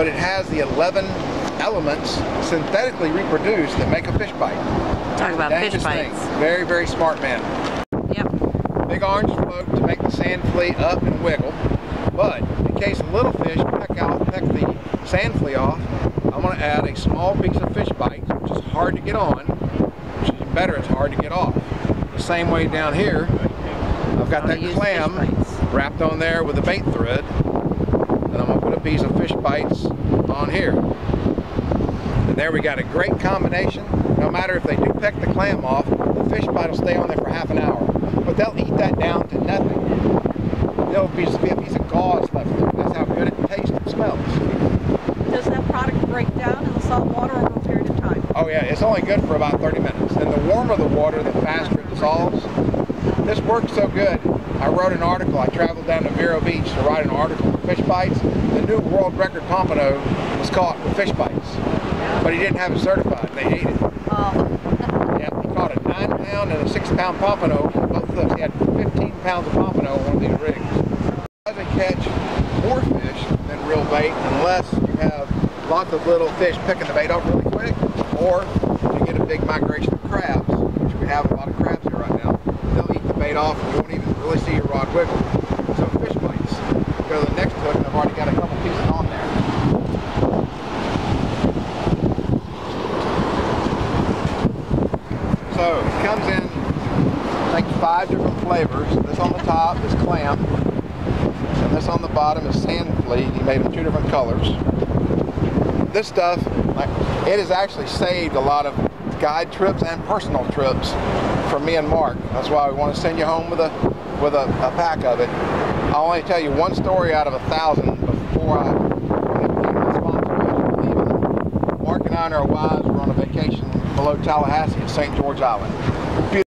but it has the 11 elements synthetically reproduced that make a fish bite. Talk about fish bites. thing. Very, very smart man. Yep. Big orange float to make the sand flea up and wiggle. But in case a little fish peck out, peck the sand flea off, I'm going to add a small piece of fish bite, which is hard to get on, which is better, it's hard to get off. The same way down here, I've got that clam wrapped on there with a bait thread, and I'm going to put a piece of fish bites on here. And there we got a great combination. No matter if they do peck the clam off, the fish bite will stay on there for half an hour. But they'll eat that down to nothing. There'll be just be a piece of gauze left there. That's how good it tastes and smells. Does that product break down in the salt water over a period of time? Oh yeah, it's only good for about 30 minutes. And the warmer the water, the faster it dissolves. This works so good. I wrote an article. I traveled down to Vero Beach to write an article for fish bites. The new world record pompano was caught with fish bites. But he didn't have it certified. They ate it. Oh, Yeah, he caught a nine pound and a six pound pompano. Both of those. He had 15 pounds of pompano on one of these rigs. Doesn't catch more fish than real bait unless you have lots of little fish picking the bait up really quick, or you get a big migration of crabs, which we have a lot of crabs here right now. They'll eat the bait off and you won't even really see your rod wiggle. So fish bites. Go to the next hook and I've already got a couple pieces on there. So it comes in, I think five different flavors. This on the top is clam, and this on the bottom is sand flea. He made them two different colors. This stuff, like, it has actually saved a lot of guide trips and personal trips for me and Mark. That's why we want to send you home with a with a, a pack of it. I'll only tell you one story out of a thousand before I. Mark and I and our wives were on a vacation below Tallahassee at St. George Island.